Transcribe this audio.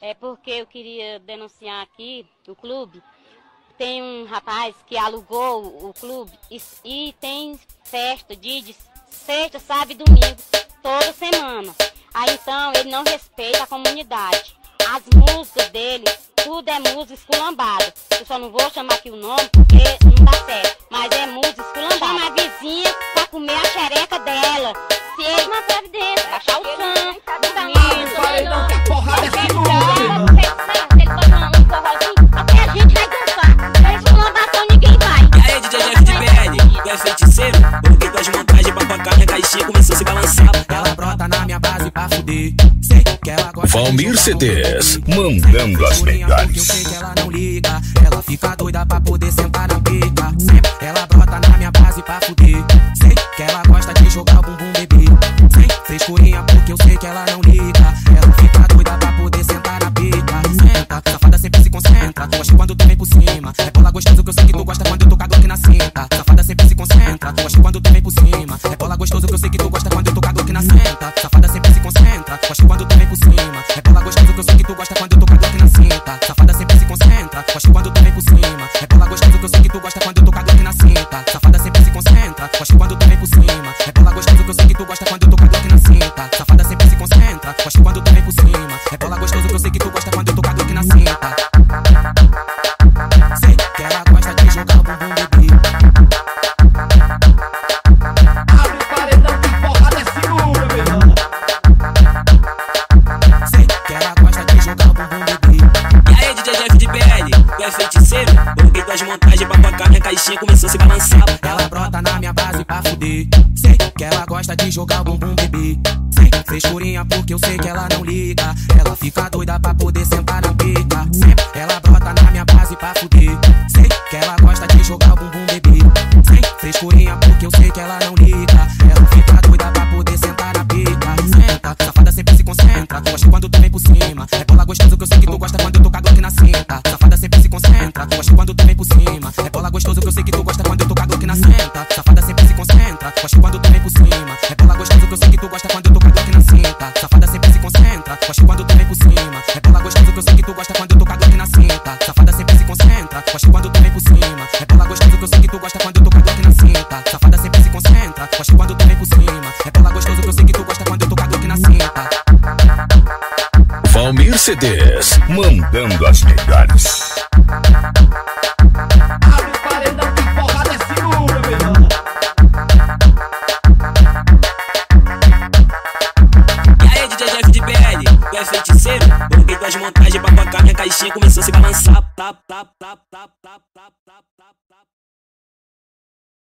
É porque eu queria denunciar aqui o clube. Tem um rapaz que alugou o clube e, e tem festa de, de sexta, sábado e domingo, toda semana. Aí então ele não respeita a comunidade. As músicas dele, tudo é música esculambada. Eu só não vou chamar aqui o nome porque não dá certo. Mas é música esculambada. Chama a vizinha pra comer a xereca dela. Se ele não providência, baixar o som, Valmir CDs, mandando as porque eu sei melhores. que ela não liga. Ela fica doida pra poder sentar na pica. Sempre ela brota na minha base pra fuder. Sei que ela gosta de jogar bumbum bebê. Sem frescurinha, porque eu sei que ela não liga. Ela fica doida pra poder sentar na pica. Senta, safada sempre se concentra. Gosto quando tu vem por cima. É bola gostoso que eu sei que tu gosta quando eu tô com a Glock na cinta. Safada sempre se concentra. Gosto quando tu vem por cima. É bola gostoso que eu sei que tu gosta quando eu tô com a Glock na cinta. Safada sempre se concentra. Gosto quando tu cinta. Safada sempre se concentra. Gosto quando tu vem por cima. É bola gostoso que eu sei que tu gosta quando eu tô Glock na cinta. Safada sempre se concentra. Gosto quando tu vem por cima. É bola gostoso que eu sei que tu gosta quando eu tô Glock na cinta. Safada sempre se concentra. Gosto quando tu vem por cima. É bola gostoso que eu sei que tu gosta quando eu tô Montagens pra tocar, minha caixinha começou a se balançar. Ela brota na minha base pra fuder. Sei que ela gosta de jogar bumbum bebê. Sei frescurinha porque eu sei que ela não liga. Ela fica doida pra poder sentar na pica. Sempre ela brota na minha base pra fuder. Sei que ela gosta de jogar bumbum bebê. Sei frescurinha porque eu sei que ela não liga. Ela fica doida pra poder sentar na pica. Senta, safada sempre se concentra. Gosto quando tu vem por cima. É bola gostoso que eu sei que tu gosta quando que tu gosta quando eu tô com a Glock na cinta. Safada sempre se concentra. Gosto quando tu vem por cima. É bola gostoso que eu sei que tu gosta quando eu tô com a Glock na cinta. Safada sempre se concentra. Gosto quando tu vem por cima. É bola gostoso que eu sei que tu gosta quando eu tô com a Glock na cinta. Safada sempre se concentra. Gosto quando tu vem por cima. É bola gostoso que eu sei que tu gosta quando eu tô com a Glock na. Safada sempre se concentra. Gosto quando tu vem por cima. É bola gostoso que eu sei que tu gosta quando eu tô com a Glock na cinta. Valmir CDs, mandando as melhores. Assim começou a se balançar.